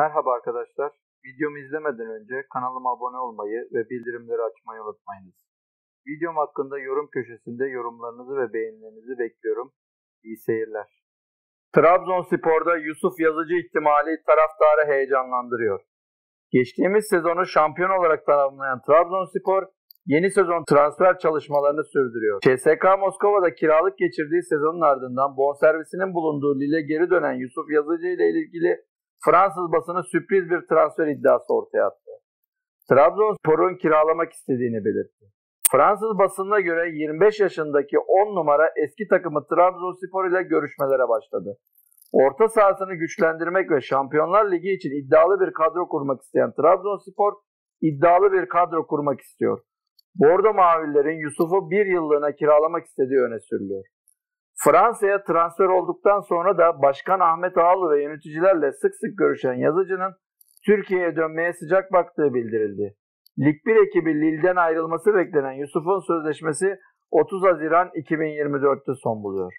Merhaba arkadaşlar. Videomu izlemeden önce kanalıma abone olmayı ve bildirimleri açmayı unutmayınız. Videom hakkında yorum köşesinde yorumlarınızı ve beğenilerinizi bekliyorum. İyi seyirler. Trabzonspor'da Yusuf Yazıcı ihtimali taraftarı heyecanlandırıyor. Geçtiğimiz sezonu şampiyon olarak tamamlayan Trabzonspor yeni sezon transfer çalışmalarını sürdürüyor. CSK Moskova'da kiralık geçirdiği sezonun ardından bonservisinin bulunduğu Lille geri dönen Yusuf Yazıcı ile ilgili Fransız basını sürpriz bir transfer iddiası ortaya attı. Trabzonspor'un kiralamak istediğini belirtti. Fransız basınına göre 25 yaşındaki 10 numara eski takımı Trabzonspor ile görüşmelere başladı. Orta sahasını güçlendirmek ve Şampiyonlar Ligi için iddialı bir kadro kurmak isteyen Trabzonspor iddialı bir kadro kurmak istiyor. Bordo Mavillerin Yusuf'u bir yıllığına kiralamak istediği öne sürülüyor. Fransa'ya transfer olduktan sonra da Başkan Ahmet Ağalı ve yöneticilerle sık sık görüşen yazıcının Türkiye'ye dönmeye sıcak baktığı bildirildi. Lig 1 ekibi Lille'den ayrılması beklenen Yusuf'un sözleşmesi 30 Haziran 2024'te son buluyor.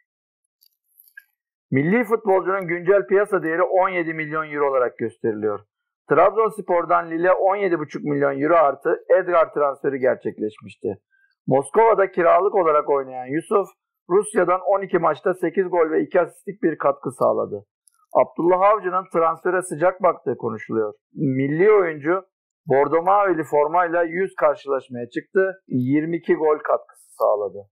Milli futbolcunun güncel piyasa değeri 17 milyon euro olarak gösteriliyor. Trabzonspor'dan Lille 17,5 milyon euro artı Edgar transferi gerçekleşmişti. Moskova'da kiralık olarak oynayan Yusuf, Rusya'dan 12 maçta 8 gol ve 2 asistlik bir katkı sağladı. Abdullah Avcı'nın transfere sıcak baktığı konuşuluyor. Milli oyuncu Bordo Mavili formayla 100 karşılaşmaya çıktı, 22 gol katkısı sağladı.